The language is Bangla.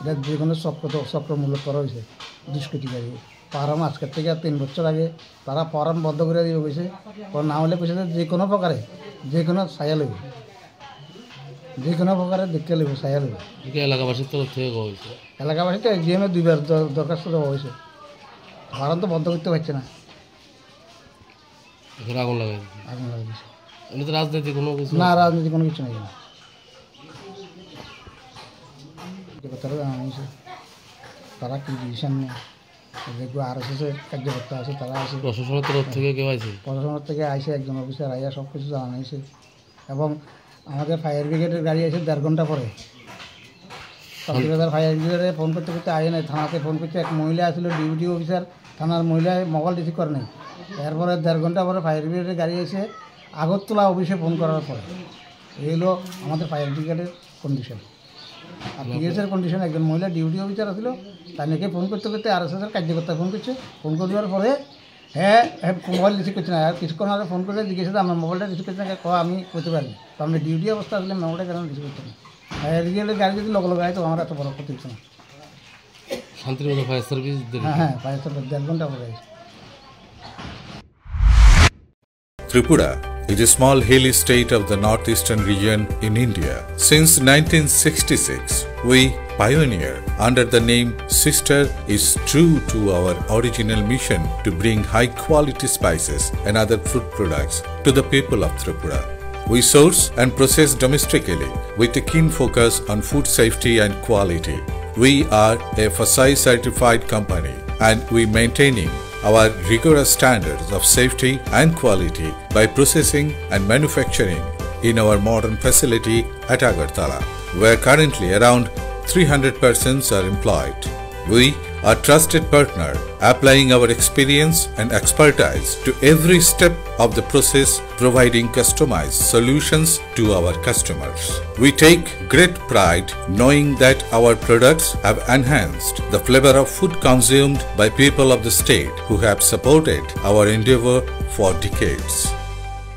এটা যে কোনো চক্র চক্রমূলক করা হয়েছে দুষ্কৃতিকারী। পাহারাম আজকের থেকে তিন বছর আগে তারা পরাণ বন্ধ করে দিয়ে গেছে না হলে কইছে যে কোনো প্রকারে যে কোনো ছায়া লইব। যে কোনো প্রকারে দেখতে লইব ছায়া লইব। এলাকাবাসীর তরফ থেকে হয়েছে। এলাকাবাসীতে এজিএমে দুইবার দরখাস্ত দেওয়া হয়েছে। পাহারাম তো বন্ধ করতে পারছে না। আগুন লাগাই আগুন দিয়েছে। তো রাজনীতি কোনো কিছু না রাজনীতি কোনো কিছু নেই যে জানা হয়েছে তারা কি ডিসিশন নেয়? যেগুলো আর এস এর কার্যকর্তা আছে তারা আছে। প্রশাসনের তরফ থেকে কেউ আছে প্রশাসনের থেকে আইসে একজন অফিসার আইয়া সব কিছু হয়েছে এবং আমাদের ফায়ার ব্রিগেডের গাড়ি এসে দেড় ঘণ্টা পরে। কক্সবাজার ফায়ার ব্রিগেডে ফোন করতে করতে নাই থানাতে ফোন করতে এক মহিলা ডিউটি অফিসার থানার মহিলা মোবাইল রিসিভ করে নাই। এরপরে দেড় ঘণ্টা পরে ফায়ার ব্রিগেডের গাড়ি এসে আগরতলা অফিসে ফোন করার পরে। এই হলো আমাদের ফায়ার ব্রিগেডের কন্ডিশন আর পিএসের কন্ডিশন একজন মহিলা ডিউটি অফিসার আসছিল তার নাকি ফোন করতে করতে আর এস এর কার্যকর্তা ফোন করছে। ফোন করার পরে হ্যাঁ হ্যাঁ মোবাইল রিসিভ করছে না। আর কিছুক্ষণ আগে ফোন করে জিজ্ঞেস আমার মোবাইলটা রিসিভ করছে না? ক আমি করতে পারি তো আমি ডিউটি অবস্থা আসলে মোবাইলটা কেন রিসিভ করতে না? ফায়ার ব্রিগেডের গাড়ি যদি লগ লগায় তো আমার এত বড় ক্ষতি হচ্ছে না। শান্তিনিকেতন ফায়ার সার্ভিস হ্যাঁ হ্যাঁ ফায়ার সার্ভিস দেড় ঘণ্টা পরে Tripura is a small hilly state of the northeastern region in India. Since 1966, we pioneer under the name Sister is true to our original mission to bring high quality spices and other food products to the people of Tripura. We source and process domestically with a keen focus on food safety and quality. We are a FSI certified company and we maintaining our rigorous standards of safety and quality by processing and manufacturing in our modern facility at Agartala, where currently around 300 persons are employed. We are trusted partner, applying our experience and expertise to every step of the process, providing customized solutions to our customers. We take great pride knowing that our products have enhanced the flavor of food consumed by people of the state who have supported our endeavor for decades.